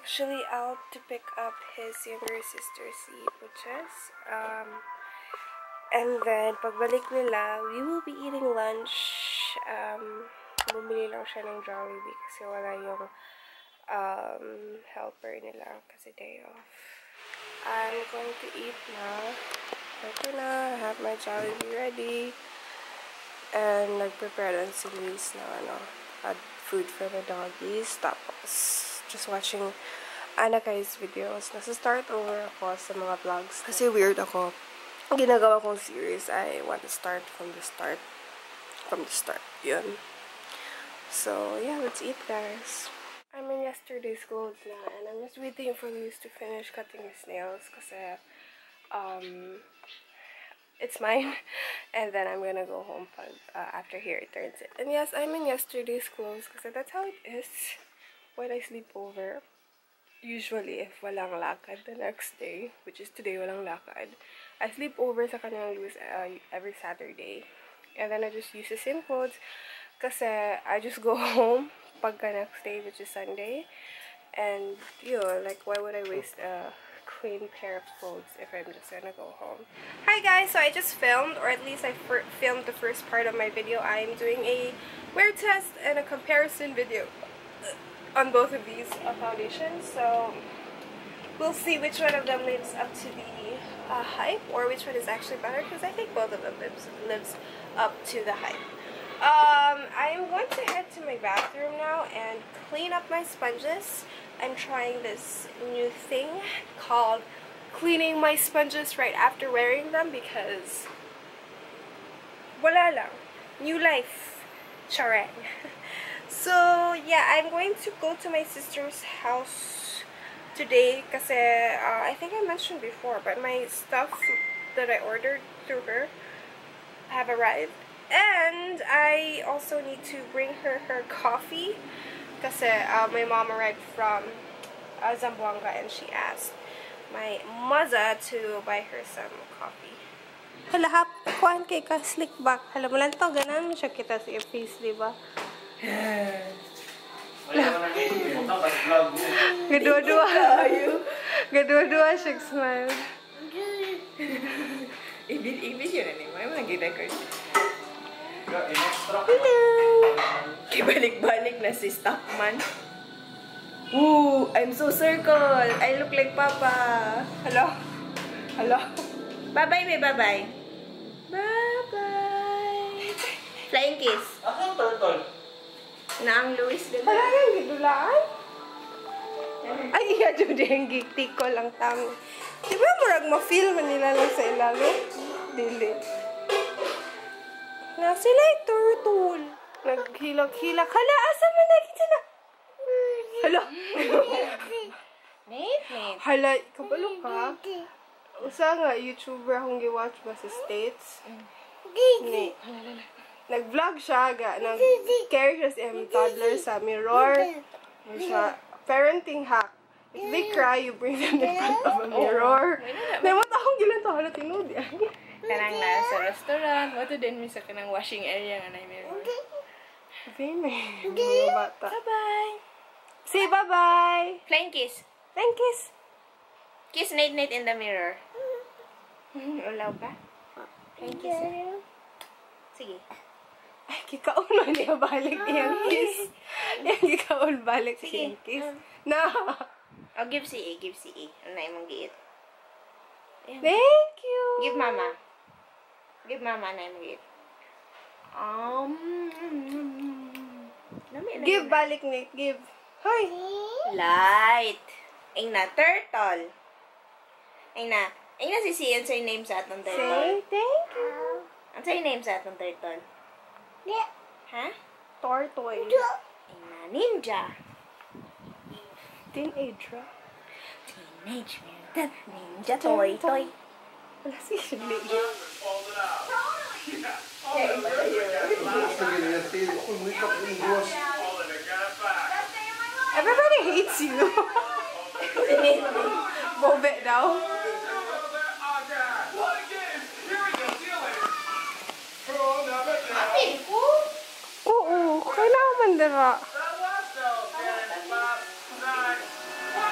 actually out to pick up his younger sister, si Puches. Um, and then, pagbalik nila, we will be eating lunch. Um, bumili lang siya ng Jollibee kasi wala yung um, helper nila kasi day off. I'm going to eat na. Ito na, I have my Jollibee ready. And nag-prepare lang si Luis na ano, food for the doggies. Tapos, just watching Anakai's videos. Nasa-start over ako sa mga vlogs. Kasi weird ako. Ginagawa kong series, I want to start from the start. From the start. Yun. So, yeah, let's eat, guys. I'm in yesterday's clothes now, and I'm just waiting for Luis to finish cutting his nails kasi, um, it's mine. And then I'm gonna go home pag, uh, after he returns it. And yes, I'm in yesterday's clothes kasi that's how it is when I sleep over. Usually, if walang lakad the next day, which is today walang lakad, I sleep over sa kanyang Luis uh, every Saturday. And then I just use the same clothes kasi I just go home pagka next day, which is Sunday. And, yun, like, why would I waste a clean pair of clothes if I'm just gonna go home? Hi guys, so I just filmed, or at least I filmed the first part of my video. I'm doing a wear test and a comparison video on both of these uh, foundations. So, we'll see which one of them lives up to the uh, hype, or which one is actually better, because I think both of them lives, lives up to the hype. Um, I'm going to head to my bathroom now and clean up my sponges. I'm trying this new thing called cleaning my sponges right after wearing them because lang. New life. Charang. so, yeah, I'm going to go to my sister's house today because uh, I think I mentioned before, but my stuff that I ordered through her have arrived and I also need to bring her her coffee because uh, my mom arrived from uh, Zamboanga and she asked my mother to buy her some coffee. Hala, kay ka slick back. Hala mo lang to, ganan mo siya kita sa face, di ba? Gadua-dua. Gadua-dua siya smile. Ibig-ibig yun, ano? May mga gina-record. Hello! Ibalik-balik na si Stockman. Ooh, I'm so circle. I look like Papa. Hello? Hello? Bye-bye, may bye-bye. Bye-bye. Flying kiss. Asan turtle? Na ang Luis din. Hala yung gidulaan? Ay, iya, Judy, yung giktik ko lang tamo. Di ba murag ma-feel man nila lang sa ilalim? Dili. Na sila yung turtle. Naghilak-hilak. Hala, asa man na? Hala. Nate, Nate. Hala, kabalo ka? Usa nga, YouTuber akong giwatch ba sa States? Ni. Nag-vlog siya, ga, nag-carry siya si M. Toddler sa mirror. Ano siya, parenting hack. If they cry, you bring them in front of a mirror. Naimot akong gilan to, hala, tinudi. Kanang na sa restaurant. Wato din mi sa kanang washing area nga na meron. Vini, mga bata. Bye-bye. Say bye-bye! Flying kiss. Thank kiss! Kiss Nate Nate in the mirror. Ulaw ka? Flying kiss. Sige. Ay, kikaon na niya balik iyang kiss. Iyang kikaon balik iyang kiss. Na! Oh, give si A. Give si A. Ano na imong giit? Thank you! Give mama. Give mama na imong giit. Um, Give balik, Nick. Give. Hoy! Light. Ay na, turtle. Ay na. Ay na si Sian sa name sa atong Say turtle. thank you. Ang sa name sa atong turtle? Ha? Tortoise. Ay na, ninja. Teenage, ra. Teenage Mutant Ninja Toy Toy. Wala si Shirley. Everybody hates you. Bobe daw. Oo, kailangan man dira.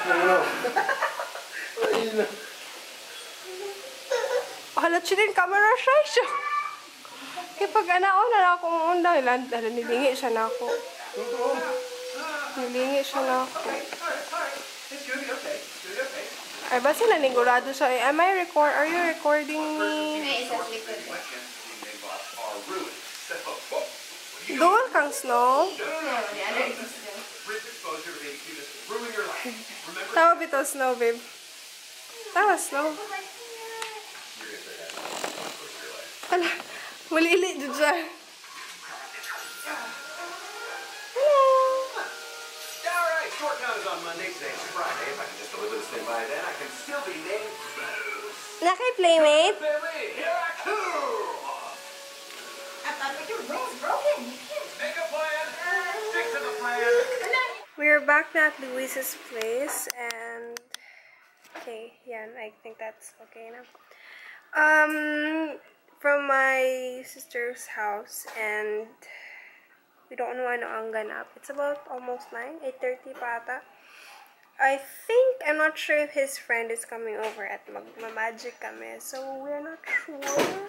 Ano? Ayun na. Hala, din camera shy siya. Kaya pag anaon na lang akong unda, hala, hala, nilingi siya na ako. Nilingi siya na ako. Ay, basta nanigurado siya. Am I record? Are you recording me? Doon kang snow? Tawa bito snow, babe. Tawa snow. Hala, malili dyan on Monday, today's Friday. If I then, I named Bruce. Nakay playmate? Billy, here I come! Make a plan, stick to the plan. Back at Luis's place and okay, yeah, I think that's okay now. Um from my sister's house and we don't know ano ang ganap. It's about almost 9, 8.30 pata. I think, I'm not sure if his friend is coming over at mag-magic kami. So, we're not sure.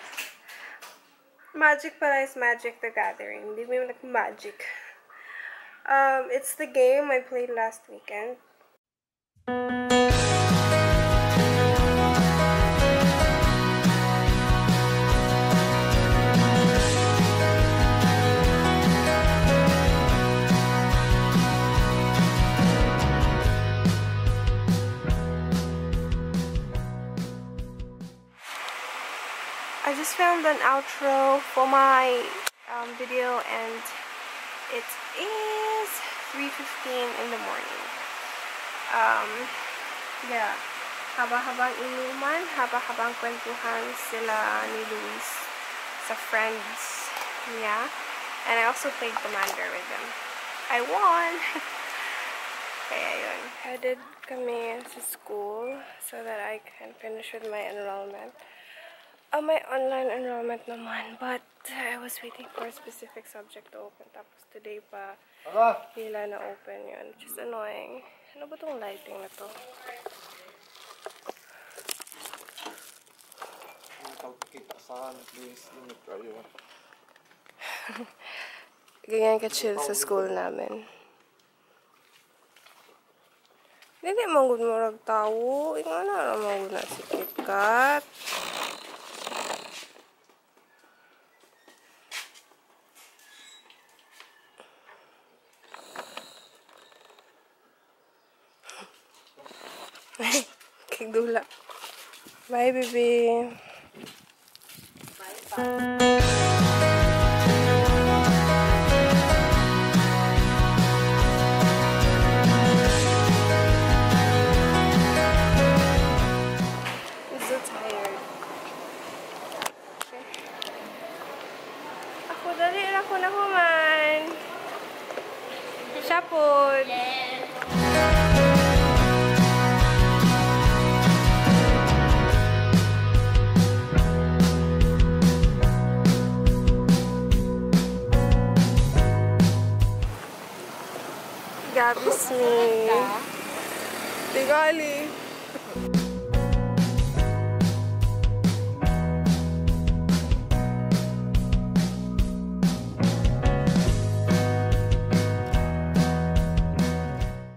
Magic pala is Magic the Gathering. Hindi mo like magic. Um, it's the game I played last weekend. I just filmed an outro for my um, video and it is 3.15 in the morning. Um, yeah. Haba-habang inuman, haba-habang kwentuhan sila ni Luis sa friends niya. And I also played Commander with them. I won! Kaya yun. Headed kami sa school so that I can finish with my enrollment. Uh, my online enrollment naman, but I was waiting for a specific subject to open. Tapos today pa! Hila na open yun. Which is annoying. Ano ba tong lighting na to? Kita saan, please. Ingat kayo. Ganyan ka-chill sa school namin. Dili man gud mo rag tawo. Inga na naman gud na si KitKat. Kek dulak. Bye, baby. Bye, bye. Tigali.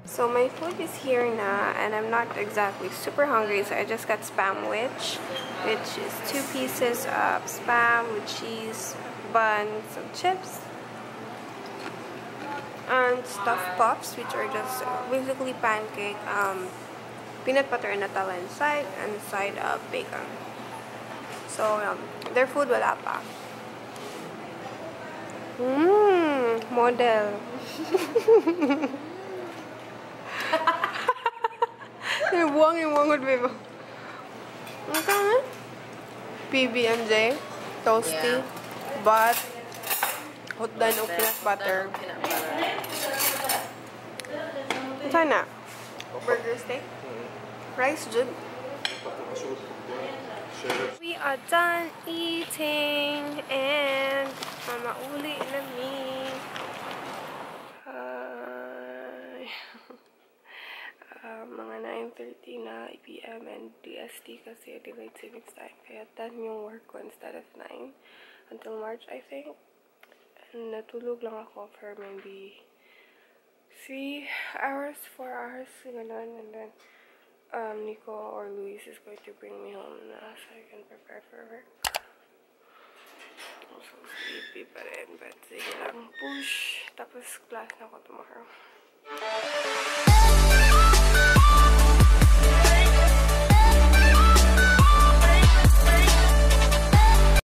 So my food is here now and I'm not exactly super hungry so I just got Spamwich which is two pieces of spam with cheese, bun, some chips and stuffed puffs which are just uh, basically pancake um, peanut butter and Nutella inside and side of bacon. So um, their food wala pa. Mmm, model. Buwang yung wangod, babe. Ang kama? PBMJ, toasty, but hot dan o peanut butter. Sana. Burger steak. Rice jud. We are done eating and mamauli na mi. Hi. um, mga 9.30 na PM and DST kasi delayed savings time. Kaya 10 yung work ko instead of 9 until March, I think. And natulog lang ako for maybe 3 hours, 4 hours, ganun. And then, um, Nico or Luis is going to bring me home na so I can prepare for work. I'm so sleepy pa rin, but sige lang, push. Tapos class na ako tomorrow.